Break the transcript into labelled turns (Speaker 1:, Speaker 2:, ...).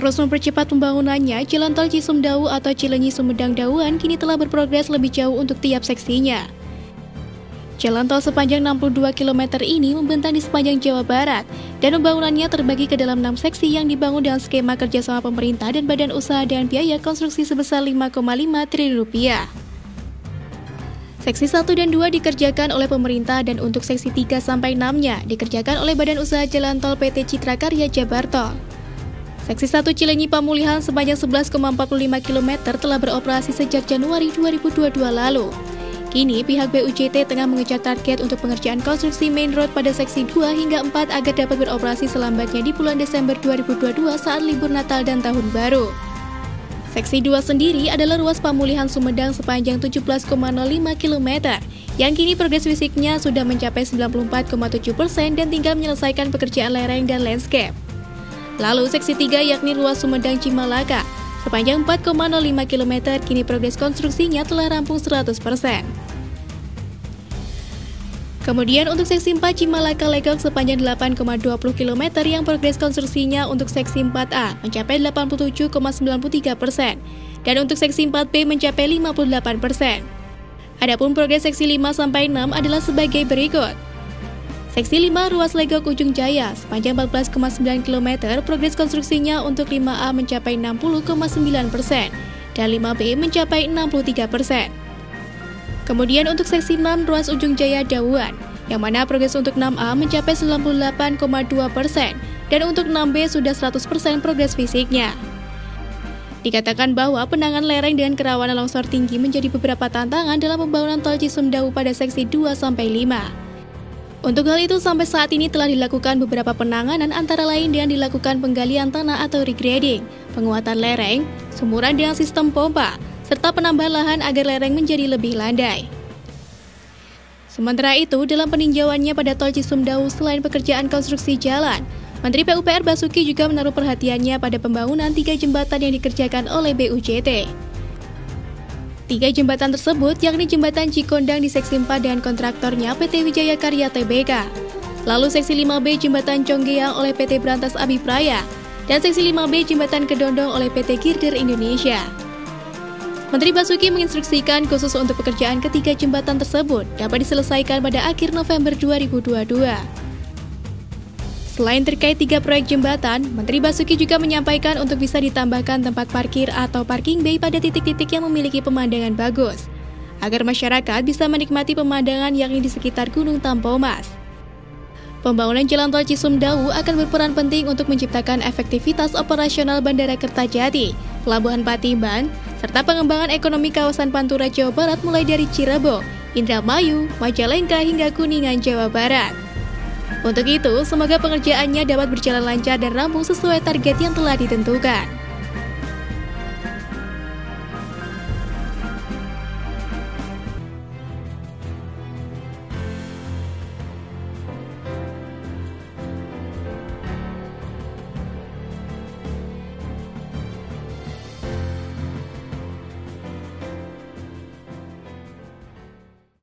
Speaker 1: Terus mempercepat pembangunannya, Jalan Tol Cisumdawu atau Cilenyi Sumedang Dawuan kini telah berprogres lebih jauh untuk tiap seksinya. Jalan tol sepanjang 62 km ini membentang di sepanjang Jawa Barat dan pembangunannya terbagi ke dalam 6 seksi yang dibangun dengan skema kerjasama pemerintah dan badan usaha dan biaya konstruksi sebesar 5,5 triliun rupiah. Seksi 1 dan 2 dikerjakan oleh pemerintah dan untuk seksi 3 sampai 6-nya dikerjakan oleh Badan Usaha Jalan Tol PT Citra Karya Jabar Tol. Seksi 1 Cilenyi Pamulihan sepanjang 11,45 km telah beroperasi sejak Januari 2022 lalu. Kini, pihak BUJT tengah mengejar target untuk pengerjaan konstruksi main road pada seksi 2 hingga 4 agar dapat beroperasi selambatnya di bulan Desember 2022 saat libur Natal dan Tahun Baru. Seksi 2 sendiri adalah ruas pemulihan Sumedang sepanjang 17,05 km, yang kini progres fisiknya sudah mencapai 94,7 persen dan tinggal menyelesaikan pekerjaan lereng dan landscape. Lalu seksi 3 yakni ruas Sumedang Cimalaka, Sepanjang 4,05 km, kini progres konstruksinya telah rampung 100%. Kemudian untuk seksi 4 Cimalaka Legok sepanjang 8,20 km yang progres konstruksinya untuk seksi 4A mencapai 87,93 persen dan untuk seksi 4B mencapai 58 persen. Adapun progres seksi 5 sampai 6 adalah sebagai berikut. Seksi 5 ruas Legok Ujung Jaya sepanjang 14,9 km progres konstruksinya untuk 5A mencapai 60,9 persen dan 5B mencapai 63 persen. Kemudian untuk seksi 6 ruas Ujung Jaya Dawuan yang mana progres untuk 6A mencapai 98,2 persen dan untuk 6B sudah 100 persen progres fisiknya. Dikatakan bahwa penanganan lereng dengan kerawanan longsor tinggi menjadi beberapa tantangan dalam pembangunan tol Cisumdawu pada seksi 2 sampai 5. Untuk hal itu sampai saat ini telah dilakukan beberapa penanganan antara lain dengan dilakukan penggalian tanah atau regrading, penguatan lereng, sumuran dengan sistem pompa, serta penambahan lahan agar lereng menjadi lebih landai. Sementara itu, dalam peninjauannya pada Tol Cisumdawu selain pekerjaan konstruksi jalan, Menteri PUPR Basuki juga menaruh perhatiannya pada pembangunan tiga jembatan yang dikerjakan oleh BUJT. Tiga jembatan tersebut yakni jembatan Cikondang di seksi 4 dengan kontraktornya PT Wijaya Karya Tbk. Lalu seksi 5B jembatan Conggeang oleh PT Berantas Abipraya dan seksi 5B jembatan Kedondong oleh PT Girder Indonesia. Menteri Basuki menginstruksikan khusus untuk pekerjaan ketiga jembatan tersebut dapat diselesaikan pada akhir November 2022. Selain terkait tiga proyek jembatan, Menteri Basuki juga menyampaikan untuk bisa ditambahkan tempat parkir atau parking bay pada titik-titik yang memiliki pemandangan bagus, agar masyarakat bisa menikmati pemandangan yakni di sekitar Gunung Tampomas. Pembangunan Jalan Tol Cisumdawu akan berperan penting untuk menciptakan efektivitas operasional Bandara Kertajati, Pelabuhan Patimban, serta pengembangan ekonomi kawasan Pantura Jawa Barat mulai dari Cirebon, Indramayu, Majalengka hingga Kuningan Jawa Barat. Untuk itu, semoga pengerjaannya dapat berjalan lancar dan rampung sesuai target yang telah ditentukan.